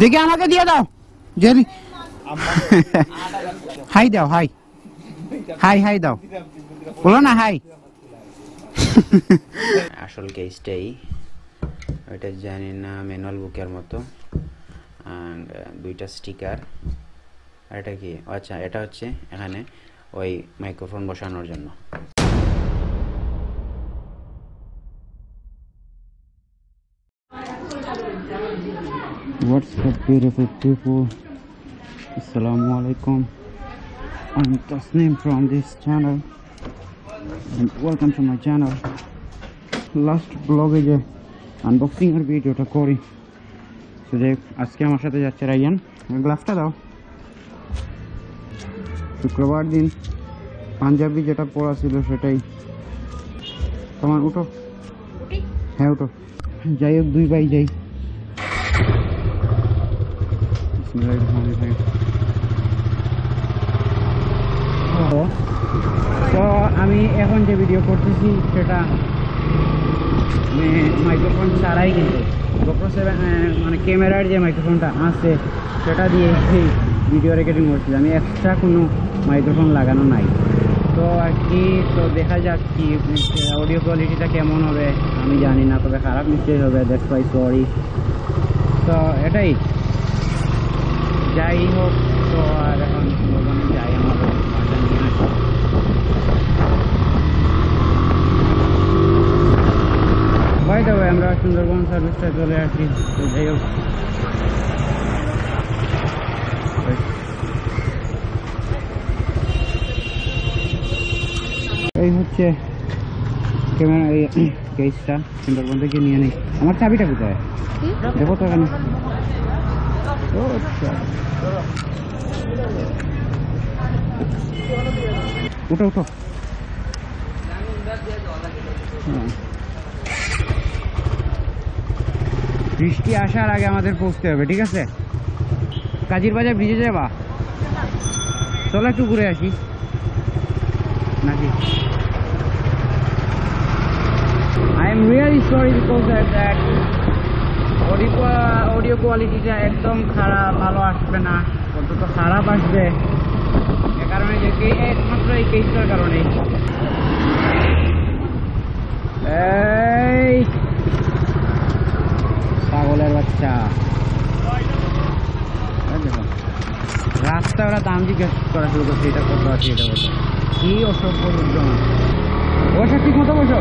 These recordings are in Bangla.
দেখি আমাকে দিয়ে দাও। জেরি। হাই দাও, হাই। হাই হাই দাও। বলো না হাই। আসল কেসটাই ওইটা জানি না ম্যানুয়াল বুকের মতো। দুইটা স্টিকার আর এটা কি? আচ্ছা এটা হচ্ছে এখানে ওই মাইক্রোফোন বসানোর জন্য। What's up beautiful people? Assalamu alaikum I'm Tasneem from this channel. And welcome to my channel. Last ব্লগে যে আনবক্সিং এর ভিডিওটা করি। তো যে আজকে আমার সাথে যাচ্ছে রাইয়ান গ্লাভসটা দাও। শুক্রবার দিন পাঞ্জাবি যেটা পরা ছিল সেটাই। তোমার উঠো। হ্যাঁ উঠো। যাই হোক দুই ভাই যাই। বিসমিল্লাহিররহমানিররহিম। তো আমি এখন যে ভিডিও করতেছি, সেটা মাইক্রোফোন ছাড়াই কিন্তু। গোপ্রো মানে ক্যামেরার যে মাইক্রোফোনটা আছে, সেটা দিয়ে এই ভিডিও রেকর্ডিং করছি আমি এক্সট্রা কোনো মাইক্রোফোন লাগানো নাই। তো আর কি, তো দেখা যাক কি অডিও কোয়ালিটিটা কেমন হবে, আমি জানি না, তবে খারাপ নিশ্চয়ই হবে দ্যাটস ওয়াই সরি তো এটাই। যাই হোক তো আর এখন ওখানে যাই আমার বাসা নিয়ে আসি। বাই দেবে আমরা সুন্দরবন সার্ভিসটা চলে আসি তো যাই হোক। এই হচ্ছে ক্যামেরা এই কেসটা সুন্দরবন থেকে নিয়ে নেই। আমার চাবিটা কোথায়? দেখো তো এখানে। উঠো উঠো। বৃষ্টি আসার আগে আমাদের পৌঁছতে হবে, ঠিক আছে? কাজির বাজার ভিজে যাবা? চলো একটু ঘুরে আসি। নাকি? I am really sorry because that audio কোয়ালিটিটা একদম খারাপ ভালো আসবে না। অন্তত খারাপ আসবে। এ কারণে কে- একমাত্র এই কেসটার কারণে এই ছাগলের বাচ্চা। দেখো, রাস্তায় ওরা দাম জিজ্ঞেস করা শুরু করছে এটা কত আছে এটা কত কি অসভ্য লোকজন। বসো ঠিক মতো বসি।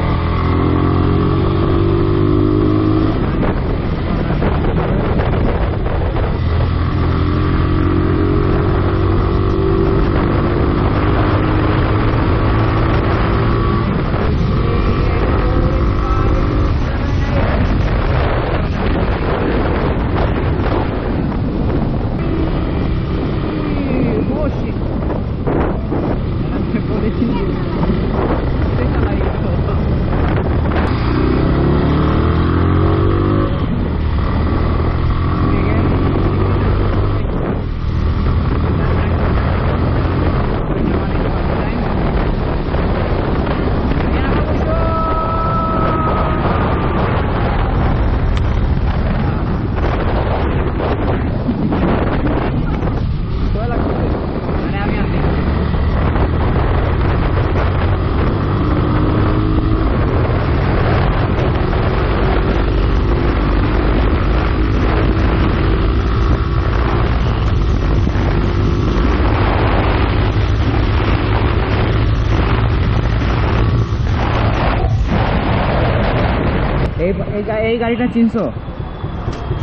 এই গা- এই গাড়িটা চিনছো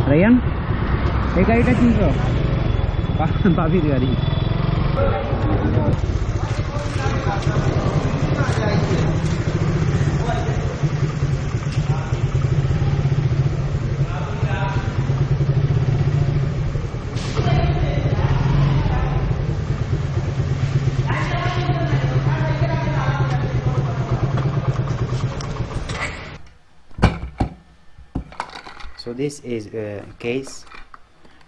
রাইয়ান এই গাড়িটা চিনছো বা- বাবির গাড়ি So this is case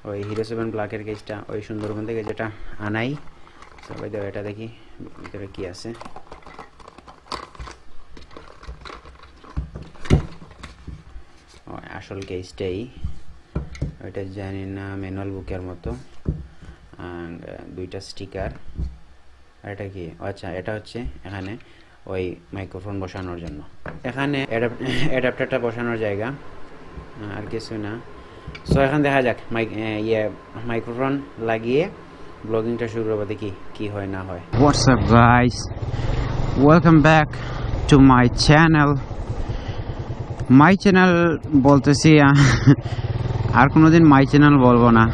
ওই হিরো সেভেন ব্ল্যাকের কেসটা ওই সুন্দরবন থেকে যেটা আনাই। সবাই দেবো এটা দেখি, ভিতরে কি আছে? আসল কেসটাই ওইটা জানি না ম্যানুয়াল বুকের মতো। দুইটা স্টিকার এটা কি? আচ্ছা এটা হচ্ছে এখানে ওই মাইক্রোফোন বসানোর জন্য। এখানে অ্যাডাপ্টারটা বসানোর জায়গা। আর কিছু না। সো এখন দেখা যাক মাইক ইয়ে মাইক্রোফোন লাগিয়ে ব্লগিংটা শুরু করব, দেখি কি হয়, না হয়। What's up guys welcome back to my channel my channel বলতেছি আর কোনোদিন মাই চ্যানেল বলব না।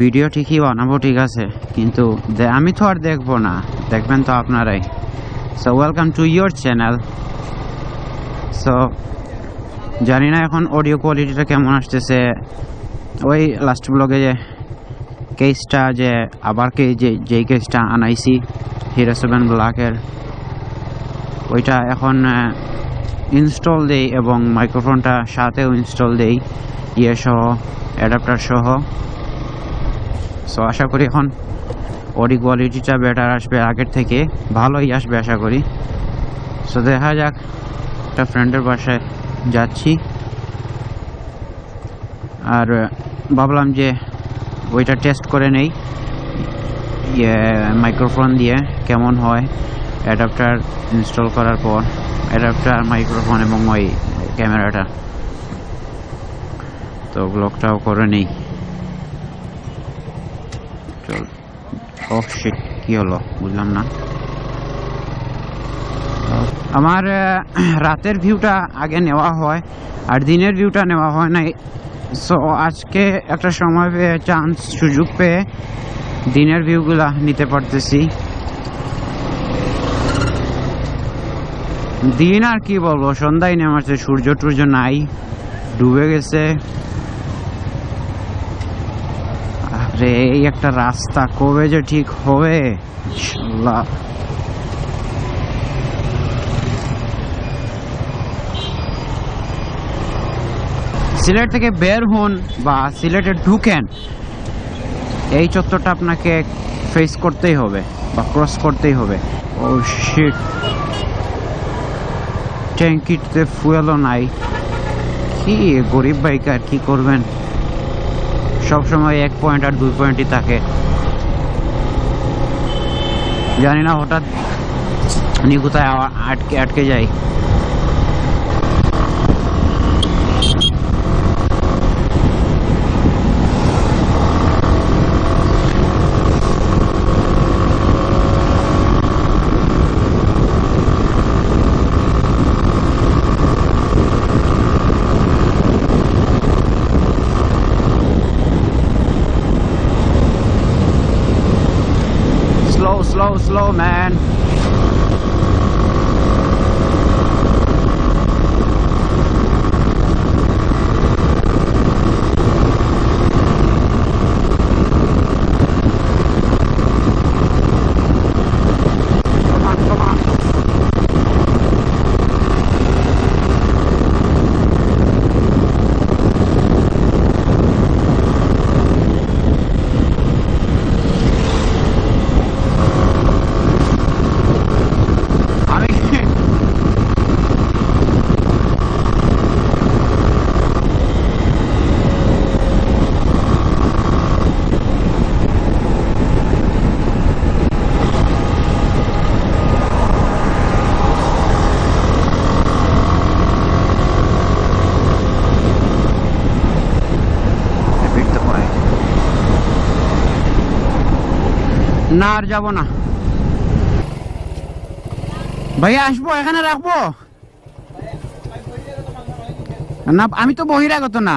ভিডিও ঠিকই বানাবো, ঠিক আছে, কিন্তু আমি তো আর দেখব না। দেখবেন তো আপনারাই। So welcome to your channel so জানি না এখন অডিও কোয়ালিটিটা কেমন আসতেছে। ওই লাস্ট ব্লগে যে কেসটা যে আবার কে যে, যেই কেসটা আনাইছি সেভেন ব্ল্যাকের ওইটা এখন ইনস্টল দেই এবং মাইক্রোফোনটা সাথেও ইনস্টল দেই ইয়ে সহ অ্যাডাপ্টার সহ। সো আশা করি এখন অডি কোয়ালিটিটা বেটার আসবে আগের থেকে, ভালোই আসবে আশা করি। সো দেখা যাক, একটা ফ্রেন্ডের বাসায় যাচ্ছি। আর ভাবলাম যে ওইটা টেস্ট করে নেই। ইয়ে মাইক্রোফোন দিয়ে কেমন হয় অ্যাডাপ্টার ইনস্টল করার পর। অ্যাডাপ্টার মাইক্রোফোন এবং ওই ক্যামেরাটা। তো ব্লগটাও করে নেই। চল ও শিট কি হলো? বুঝলাম না। আমার রাতের ভিউটা আগে নেওয়া হয় আর দিনের ভিউটা নেওয়া হয় না সো আজকে একটা সময় পেয়ে চান্স সুযোগ পেয়ে দিনের ভিউগুলা নিতে পারতেছি। দিন আর কি বলব, সন্ধ্যায় নেমাচ্ছে সূর্য টূর্য নাই, ডুবে গেছে। আরে, এই একটা রাস্তা কবে যে ঠিক হবে? ইনশাল্লাহ। সিলেট থেকে বের হন বা সিলেটে ঢুকেন, এই চত্বরটা আপনাকে ফেস করতেই হবে বা ক্রস করতেই হবে। ও শিট ট্যাঙ্কিতে ফুয়েলও নাই। কি গরিব বাইকার কি করবেন? সব সময় এক পয়েন্ট আর দুই পয়েন্টই থাকে। জানি না, হঠাৎ নি কোথায় আwa- আটকে আটকে যাই। Slow slow man না, আর যাব না। ভাইয়া, আসব? এখানে রাখব? না, আমি তো বহিরাগত না।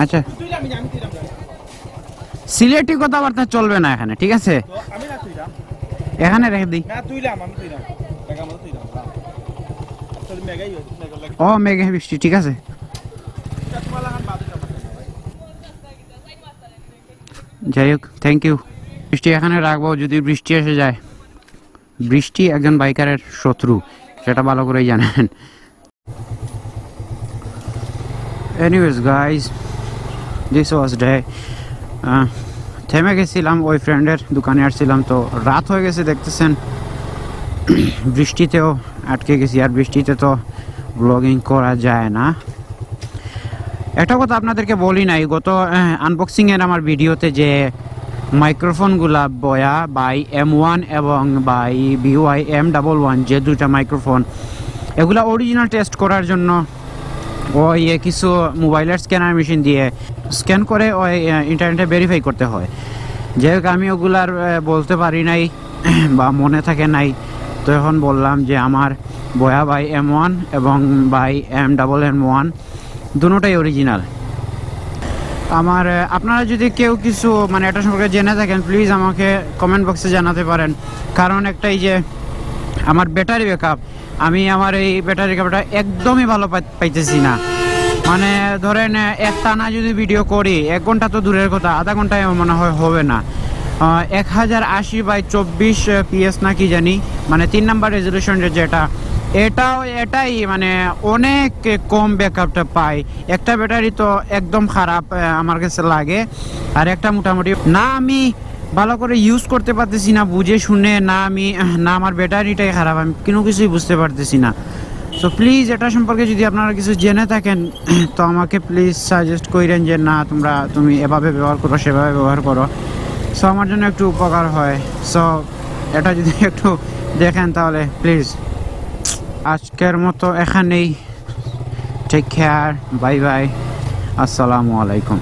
আচ্ছা। সিলেটি কথাবার্তা চলবে না এখানে, ঠিক আছে? এখানে রেখে দিই। ও, মেঘে বৃষ্টি, ঠিক আছে তোমার লাগান বাদে যাব যাই হোক থ্যাংক ইউ বৃষ্টি এখানে রাখব যদি বৃষ্টি এসে যায়। বৃষ্টি একজন বাইকারের শত্রু, সেটা ভালো করেই জানেন। Anyways guys this was the থেমে গেছিলাম ওই ফ্রেন্ডের দোকানে, আসছিলাম তো রাত হয়ে গেছে, দেখতেছেন। বৃষ্টিতেও আটকে গেছি, আর বৃষ্টিতে তো ব্লগিং করা যায় না। একটা কথা আপনাদেরকে বলি নাই, গত আনবক্সিংয়ের আমার ভিডিওতে যে মাইক্রোফোনগুলা বয়া বাই এম ওয়ান এবং by BY M double one যে দুটা মাইক্রোফোন এগুলা অরিজিনাল টেস্ট করার জন্য ওই এ কিছু মোবাইলের স্ক্যানার মেশিন দিয়ে স্ক্যান করে ওই ইন্টারনেটে ভেরিফাই করতে হয়। যাই হোক, আমি ওগুলার বলতে পারি নাই, বা মনে থাকে নাই, তো এখন বললাম যে আমার বয়া বাই এম ওয়ান এবং by M double M one দুটোটাই original আমার আপনারা যদি কেউ কিছু মানে এটা সম্পর্কে জেনে থাকেন প্লিজ আমাকে কমেন্ট বক্সে জানাতে পারেন। কারণ একটাই যে, আমার ব্যাটারি ব্যাকআপ আমি আমার এই ব্যাটারি ব্যাকআপটা একদমই ভালো পাইতেছি না। মানে ধরেন এক টানা যদি ভিডিও করি, এক ঘণ্টা তো দূরের কথা, আধা ঘন্টায় মনে হয় হবে না। এক হাজার আশি বাই চব্বিশ পিএস না কি জানি মানে তিন নাম্বার রেজলিউশন যেটা এটাও এটাই মানে অনেক কম ব্যাকআপটা পাই। একটা ব্যাটারি তো একদম খারাপ আমার কাছে লাগে। আর একটা মোটামুটি, না আমি ভালো করে ইউজ করতে পারতেছি না, বুঝে শুনে, না আমি, না আমার ব্যাটারিটাই খারাপ, আমি কোনো কিছুই বুঝতে পারতেছি না। সো প্লিজ এটা সম্পর্কে যদি আপনারা কিছু জেনে থাকেন, তো আমাকে প্লিজ সাজেস্ট করেন যে, না, তোমরা, তুমি এভাবে ব্যবহার করো, সেভাবে ব্যবহার করো। সো আমার জন্য একটু উপকার হয়। সো এটা যদি একটু দেখেন তাহলে প্লিজ আজকের মতো এখানেই। টেক কেয়ার বাই বাই আসসালামু আলাইকুম